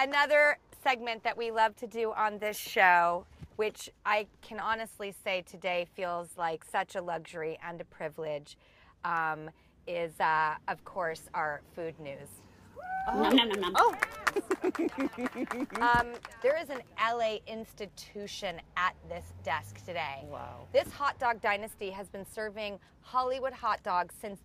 Another segment that we love to do on this show, which I can honestly say today feels like such a luxury and a privilege, um, is, uh, of course, our food news. Nom, nom, nom, nom. Oh. um, there is an LA institution at this desk today. Wow. This hot dog dynasty has been serving Hollywood hot dogs since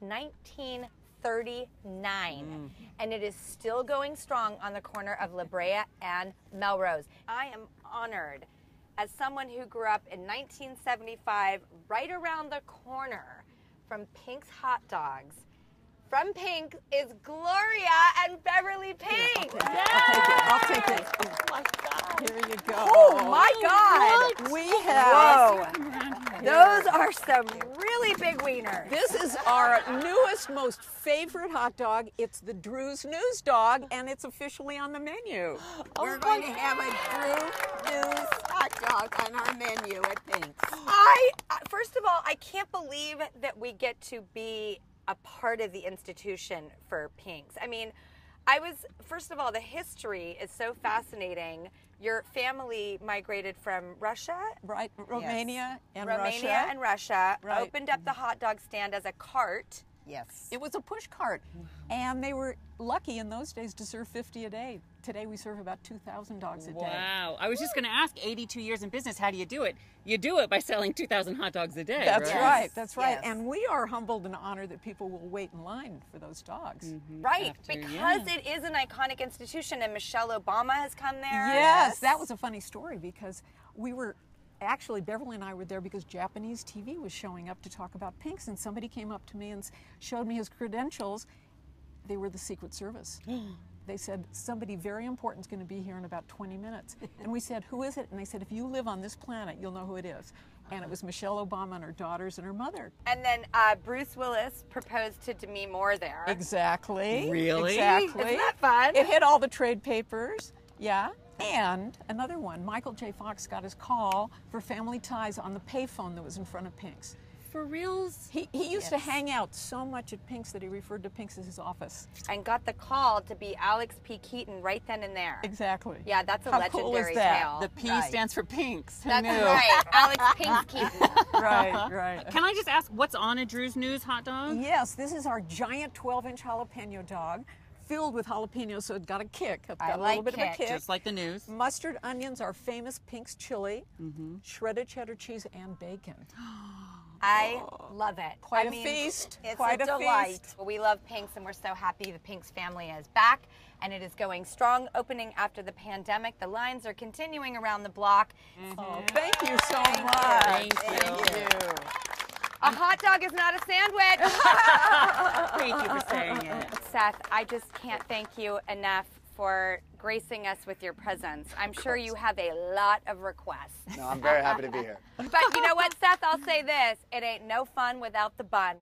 1939, mm. and it is still going strong on the corner of La Brea and Melrose. I am honored as someone who grew up in 1975, right around the corner from Pink's Hot Dogs. From Pink is Gloria and Beverly Pink. I'll take it. I'll take it. Oh my God. Here you go. Oh my God! We have. Whoa! Those are some really big wieners. This is our newest, most favorite hot dog. It's the Drew's News Dog, and it's officially on the menu. We're going to have a Drew News hot dog on our menu at Pink's. I uh, first of all, I can't believe that we get to be a part of the institution for Pinks. I mean, I was first of all, the history is so fascinating. Your family migrated from Russia, Right, Romania and Romania, Russia. and Russia. Right. Opened up the hot dog stand as a cart. Yes. It was a push cart, and they were lucky in those days to serve 50 a day. Today we serve about 2,000 dogs a day. Wow. I was just going to ask 82 years in business, how do you do it? You do it by selling 2,000 hot dogs a day. That's right. right. That's right. Yes. And we are humbled and honored that people will wait in line for those dogs. Mm-hmm. Right, After, because yeah. it is an iconic institution, and Michelle Obama has come there. Yes, that was a funny story because we were actually Beverly and I were there because Japanese TV was showing up to talk about pinks, and somebody came up to me and showed me his credentials. They were the Secret Service. They said somebody very important is going to be here in about 20 minutes, and we said, "Who is it?" And they said, "If you live on this planet, you'll know who it is." And it was Michelle Obama and her daughters and her mother. And then uh, Bruce Willis proposed to Demi Moore there. Exactly. Really? Exactly. Isn't that fun? It hit all the trade papers. Yeah. And another one, Michael J. Fox got his call for Family Ties on the payphone that was in front of Pink's. For reals? He, he used to hang out so much at Pink's that he referred to Pink's as his office. and got the call to be Alex P. Keaton right then and there. Exactly. Yeah, that's a How cool is legendary that? tale. The P Right. stands for pinks. Who that's knew? right, Alex Pink Keaton. right, right. Can I just ask what's on a Drew's News hot dog? Yes, this is our giant 12 inch jalapeno dog filled with jalapenos, so it's got a kick. It's got I a little like bit of a kick. kick. Just like the news. Mustard, onions, our famous Pink's chili, Mm-hmm. shredded cheddar cheese, and bacon. I love it. Quite I a mean, feast. It's Quite a a delight. feast. We love Pinks, and we're so happy the Pinks family is back, and it is going strong. Opening after the pandemic, the lines are continuing around the block. Oh, thank you so much. Thank Thank you. A hot dog is not a sandwich. Thank you for saying it. Seth, I just can't thank you enough for gracing us with your presence. I'm sure you have a lot of requests. No, I'm very happy to be here. But you know what, Seth? I'll say this it ain't no fun without the bun.